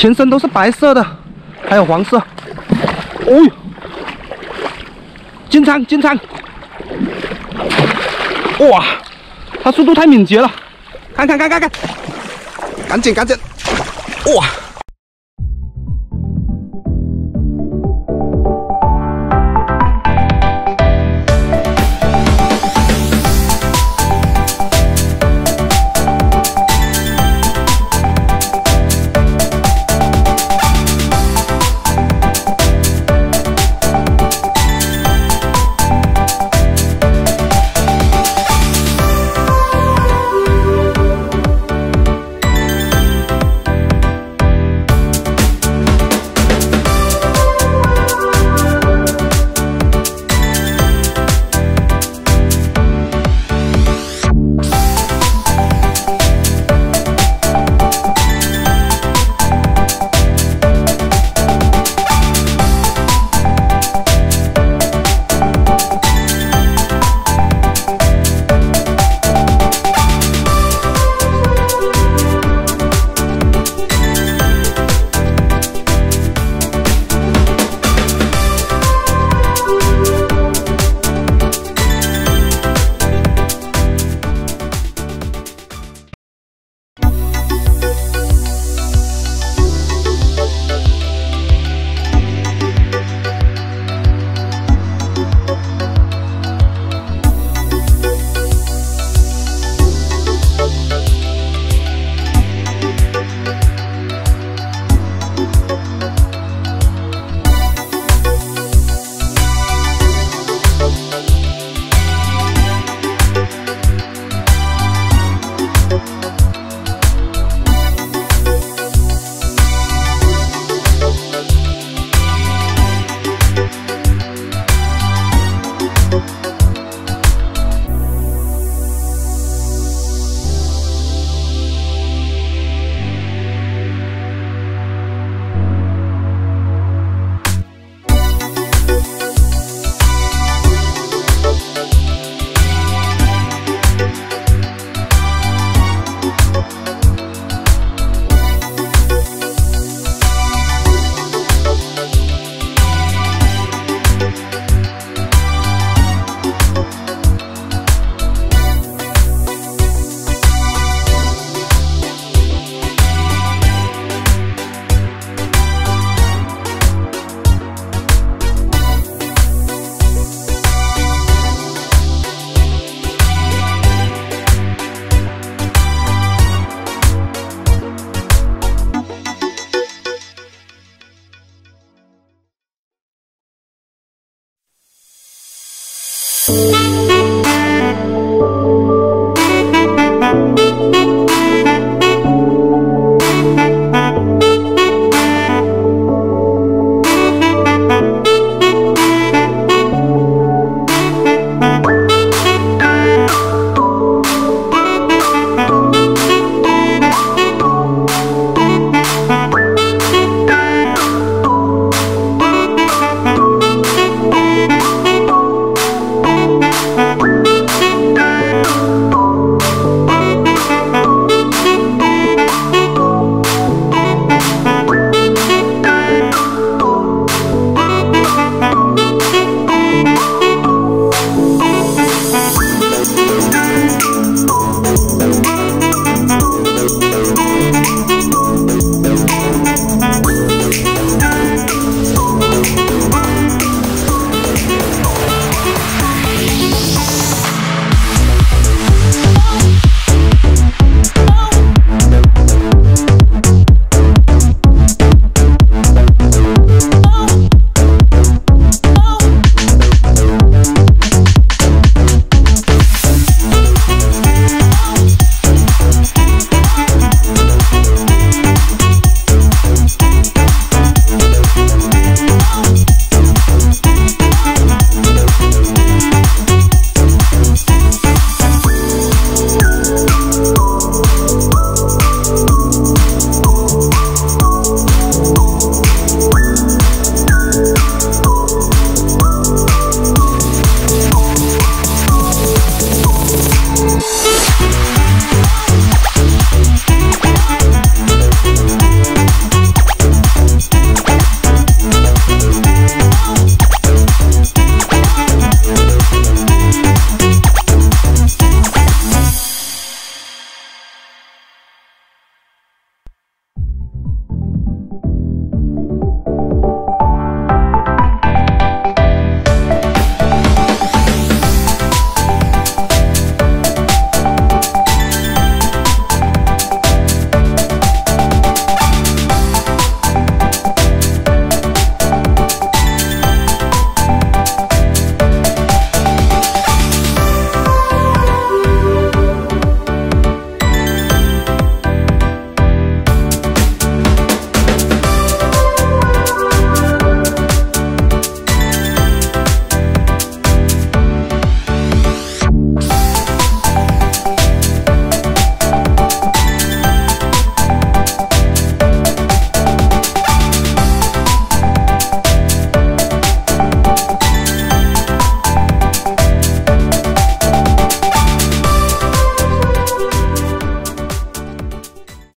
全身都是白色的，还有黄色。哦呦，金仓金仓！哇，它速度太敏捷了，看看看看看，赶紧赶紧！哇！Música